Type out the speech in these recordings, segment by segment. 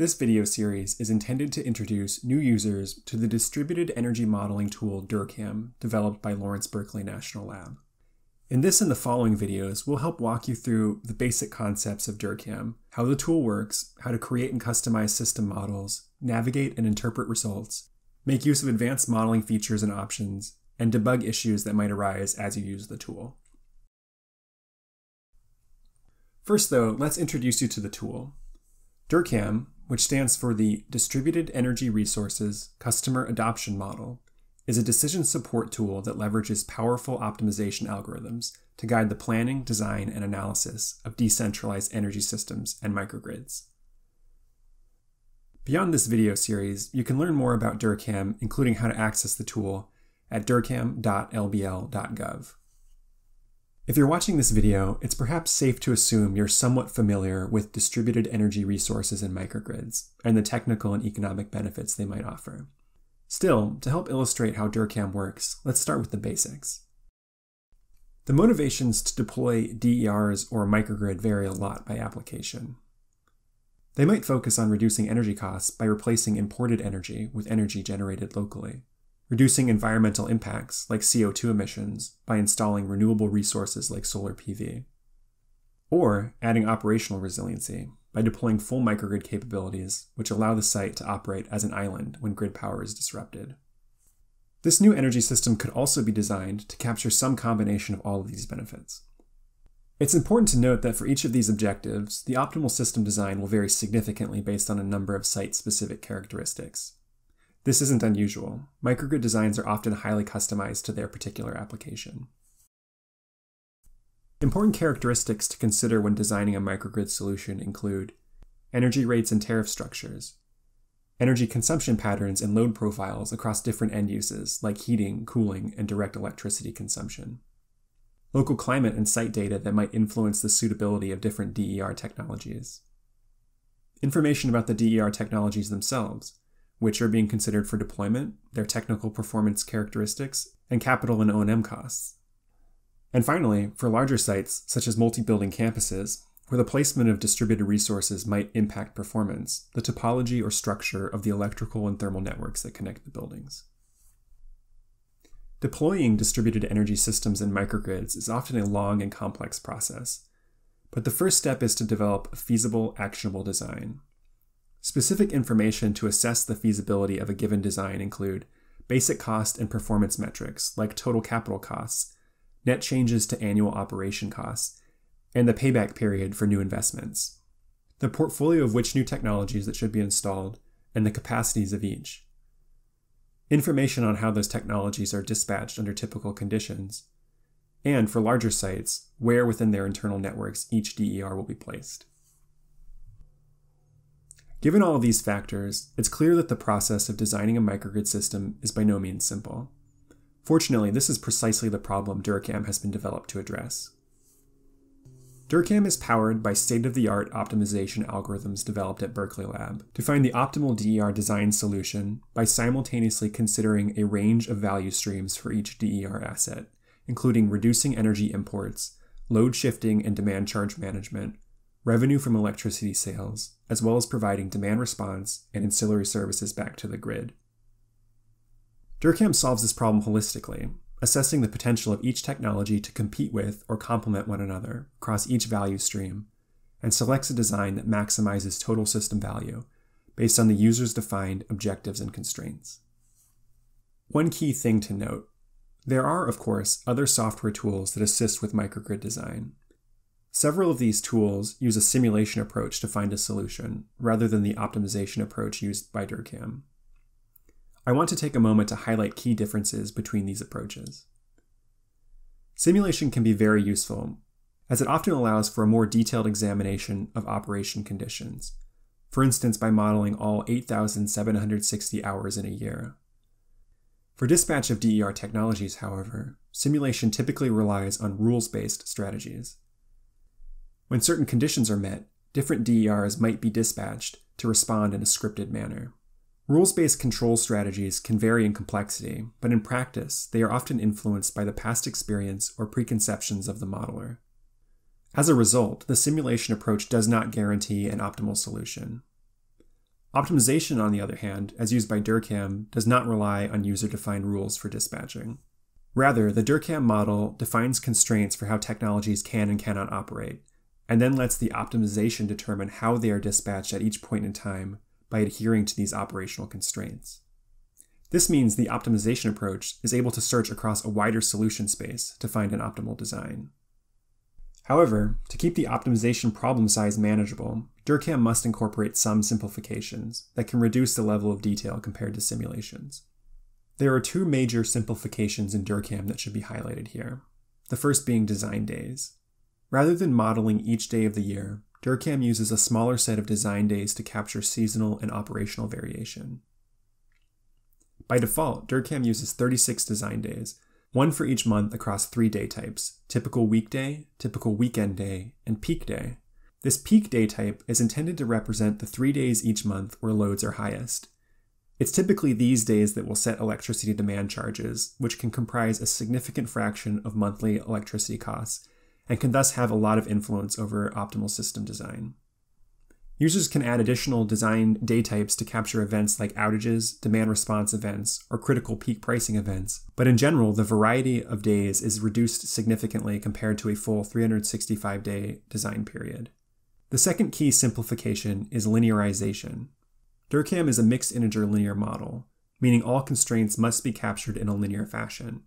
This video series is intended to introduce new users to the distributed energy modeling tool DER-CAM, developed by Lawrence Berkeley National Lab. In this and the following videos, we'll help walk you through the basic concepts of DER-CAM, how the tool works, how to create and customize system models, navigate and interpret results, make use of advanced modeling features and options, and debug issues that might arise as you use the tool. First though, let's introduce you to the tool. DER-CAM, which stands for the Distributed Energy Resources Customer Adoption Model, is a decision support tool that leverages powerful optimization algorithms to guide the planning, design, and analysis of decentralized energy systems and microgrids. Beyond this video series, you can learn more about DER-CAM, including how to access the tool, at dercam.lbl.gov. If you're watching this video, it's perhaps safe to assume you're somewhat familiar with distributed energy resources and microgrids, and the technical and economic benefits they might offer. Still, to help illustrate how DER-CAM works, let's start with the basics. The motivations to deploy DERs or microgrid vary a lot by application. They might focus on reducing energy costs by replacing imported energy with energy generated locally reducing environmental impacts like CO2 emissions by installing renewable resources like solar PV, or adding operational resiliency by deploying full microgrid capabilities which allow the site to operate as an island when grid power is disrupted. This new energy system could also be designed to capture some combination of all of these benefits. It's important to note that for each of these objectives, the optimal system design will vary significantly based on a number of site-specific characteristics, this isn't unusual. Microgrid designs are often highly customized to their particular application. Important characteristics to consider when designing a microgrid solution include energy rates and tariff structures, energy consumption patterns and load profiles across different end uses like heating, cooling, and direct electricity consumption, local climate and site data that might influence the suitability of different DER technologies, information about the DER technologies themselves, which are being considered for deployment, their technical performance characteristics, and capital and O&M costs. And finally, for larger sites, such as multi-building campuses, where the placement of distributed resources might impact performance, the topology or structure of the electrical and thermal networks that connect the buildings. Deploying distributed energy systems and microgrids is often a long and complex process, but the first step is to develop a feasible, actionable design, Specific information to assess the feasibility of a given design include basic cost and performance metrics like total capital costs, net changes to annual operation costs, and the payback period for new investments, the portfolio of which new technologies that should be installed, and the capacities of each, information on how those technologies are dispatched under typical conditions, and for larger sites, where within their internal networks each DER will be placed. Given all of these factors, it's clear that the process of designing a microgrid system is by no means simple. Fortunately, this is precisely the problem DER-CAM has been developed to address. DER-CAM is powered by state-of-the-art optimization algorithms developed at Berkeley Lab to find the optimal DER design solution by simultaneously considering a range of value streams for each DER asset, including reducing energy imports, load shifting and demand charge management, revenue from electricity sales, as well as providing demand response and ancillary services back to the grid. DER-CAM solves this problem holistically, assessing the potential of each technology to compete with or complement one another across each value stream, and selects a design that maximizes total system value based on the user's defined objectives and constraints. One key thing to note there are, of course, other software tools that assist with microgrid design, Several of these tools use a simulation approach to find a solution, rather than the optimization approach used by DER-CAM. I want to take a moment to highlight key differences between these approaches. Simulation can be very useful, as it often allows for a more detailed examination of operation conditions, for instance by modeling all 8,760 hours in a year. For dispatch of DER technologies, however, simulation typically relies on rules-based strategies. When certain conditions are met, different DERs might be dispatched to respond in a scripted manner. Rules based control strategies can vary in complexity, but in practice, they are often influenced by the past experience or preconceptions of the modeler. As a result, the simulation approach does not guarantee an optimal solution. Optimization, on the other hand, as used by DER-CAM, does not rely on user defined rules for dispatching. Rather, the DER-CAM model defines constraints for how technologies can and cannot operate, and then lets the optimization determine how they are dispatched at each point in time by adhering to these operational constraints. This means the optimization approach is able to search across a wider solution space to find an optimal design. However, to keep the optimization problem size manageable, DER-CAM must incorporate some simplifications that can reduce the level of detail compared to simulations. There are two major simplifications in DER-CAM that should be highlighted here. The first being design days. Rather than modeling each day of the year, DER-CAM uses a smaller set of design days to capture seasonal and operational variation. By default, DER-CAM uses 36 design days, one for each month across three day types typical weekday, typical weekend day, and peak day. This peak day type is intended to represent the three days each month where loads are highest. It's typically these days that will set electricity demand charges, which can comprise a significant fraction of monthly electricity costs and can thus have a lot of influence over optimal system design. Users can add additional design day types to capture events like outages, demand response events, or critical peak pricing events, but in general, the variety of days is reduced significantly compared to a full 365 day design period. The second key simplification is linearization. DER-CAM is a mixed integer linear model, meaning all constraints must be captured in a linear fashion.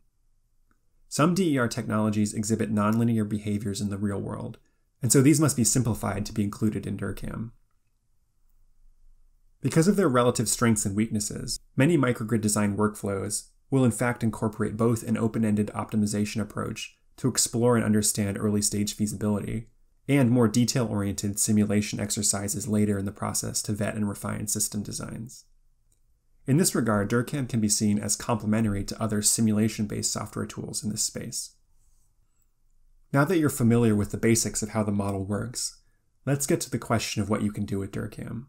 Some DER technologies exhibit nonlinear behaviors in the real world, and so these must be simplified to be included in DER-CAM. Because of their relative strengths and weaknesses, many microgrid design workflows will in fact incorporate both an open ended optimization approach to explore and understand early stage feasibility, and more detail oriented simulation exercises later in the process to vet and refine system designs. In this regard, DER-CAM can be seen as complementary to other simulation based software tools in this space. Now that you're familiar with the basics of how the model works, let's get to the question of what you can do with DER-CAM.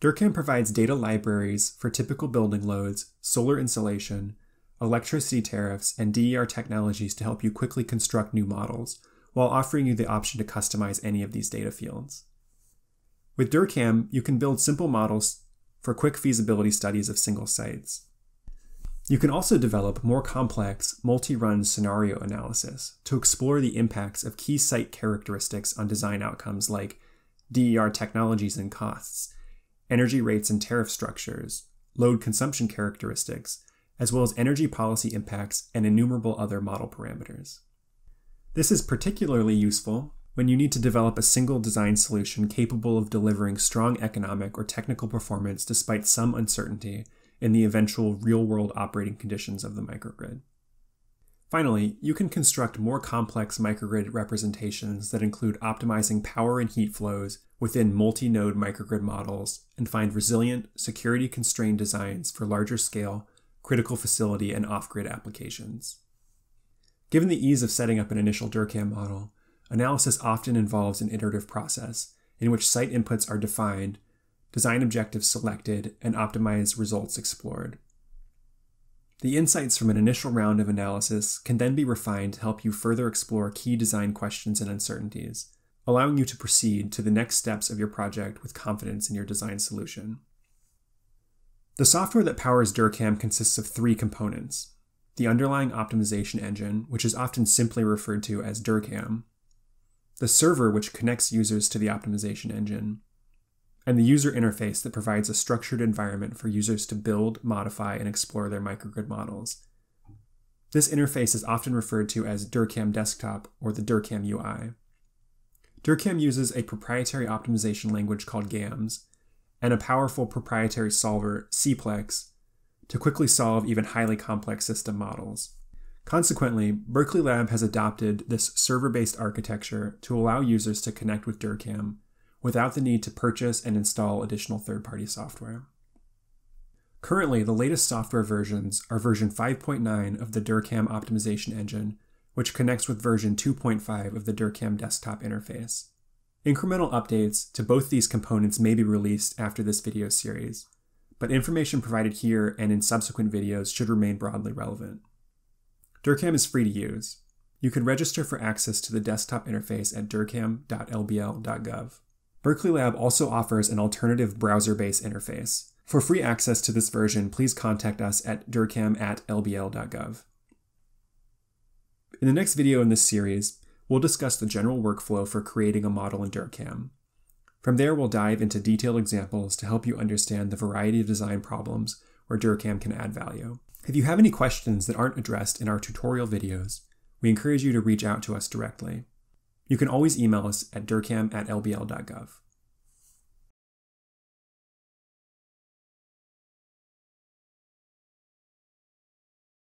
DER-CAM provides data libraries for typical building loads, solar insolation, electricity tariffs, and DER technologies to help you quickly construct new models while offering you the option to customize any of these data fields. With DER-CAM, you can build simple models for quick feasibility studies of single sites. You can also develop more complex, multi-run scenario analysis to explore the impacts of key site characteristics on design outcomes like DER technologies and costs, energy rates and tariff structures, load consumption characteristics, as well as energy policy impacts and innumerable other model parameters. This is particularly useful when you need to develop a single design solution capable of delivering strong economic or technical performance despite some uncertainty in the eventual real world operating conditions of the microgrid. Finally, you can construct more complex microgrid representations that include optimizing power and heat flows within multi node microgrid models and find resilient, security constrained designs for larger scale, critical facility, and off grid applications. Given the ease of setting up an initial DER-CAM model, analysis often involves an iterative process in which site inputs are defined, design objectives selected, and optimized results explored. The insights from an initial round of analysis can then be refined to help you further explore key design questions and uncertainties, allowing you to proceed to the next steps of your project with confidence in your design solution. The software that powers DER-CAM consists of three components the underlying optimization engine, which is often simply referred to as DER-CAM, the server which connects users to the optimization engine, and the user interface that provides a structured environment for users to build, modify, and explore their microgrid models. This interface is often referred to as DER-CAM Desktop or the DER-CAM UI. DER-CAM uses a proprietary optimization language called GAMS and a powerful proprietary solver, CPLEX, to quickly solve even highly complex system models. Consequently, Berkeley Lab has adopted this server based architecture to allow users to connect with DER-CAM without the need to purchase and install additional third party software. Currently, the latest software versions are version 5.9 of the DER-CAM optimization engine, which connects with version 2.5 of the DER-CAM desktop interface. Incremental updates to both these components may be released after this video series, but information provided here and in subsequent videos should remain broadly relevant. DER-CAM is free to use. You can register for access to the desktop interface at dercam.lbl.gov. Berkeley Lab also offers an alternative browser based interface. For free access to this version, please contact us at dercam at lbl.gov. In the next video in this series, we'll discuss the general workflow for creating a model in DER-CAM. From there, we'll dive into detailed examples to help you understand the variety of design problems where DER-CAM can add value. If you have any questions that aren't addressed in our tutorial videos, we encourage you to reach out to us directly. You can always email us at dercam at lbl.gov.